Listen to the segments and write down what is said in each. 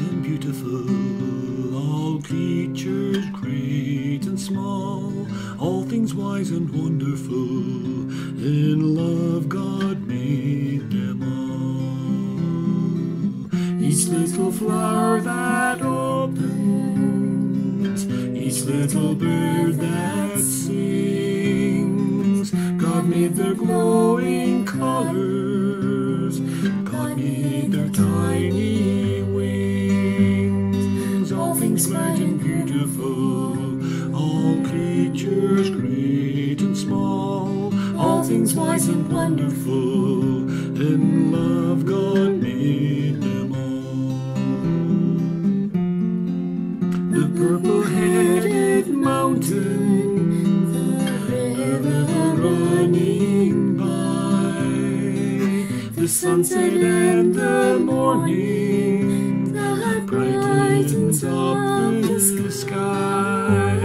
beautiful, all creatures great and small, all things wise and wonderful, in love God made them all. Each little flower that opens, each little bird that sings, God made their glowing colors, things bright and beautiful, all creatures great and small, all things wise and wonderful, in love God made them all. The purple-headed mountain, the river running by, the sunset and the morning brightens up the sky.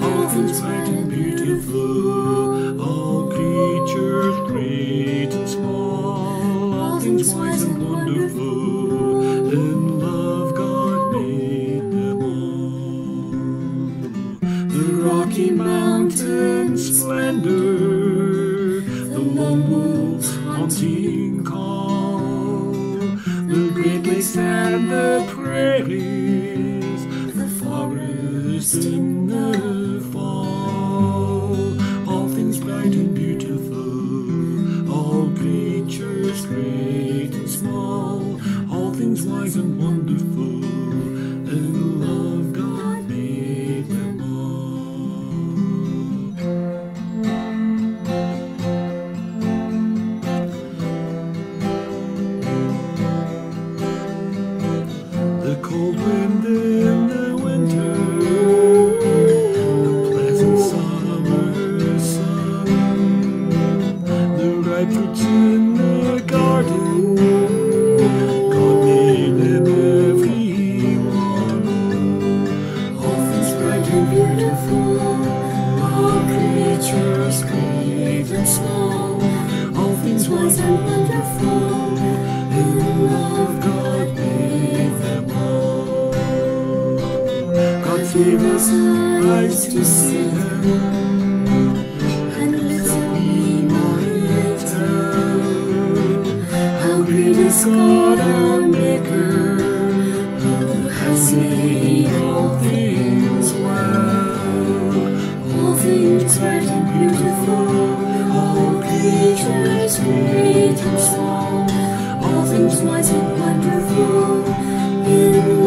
All things bright and beautiful, all creatures great and small, all things wise and wonderful, in love God made them all. The Rocky Mountain splendor, the lone wolf's haunting lakes and the prairies, the forest in the fall, all things bright and beautiful, all creatures great and small, all things wise and wonderful, in cold wind in the winter, the pleasant summer sun, the ripe fruits in the garden, God made them every one. Bright and beautiful, we might tell how great is God our Maker, who has made all things well. All things bright and beautiful, all creatures great and small, all things wise and wonderful, in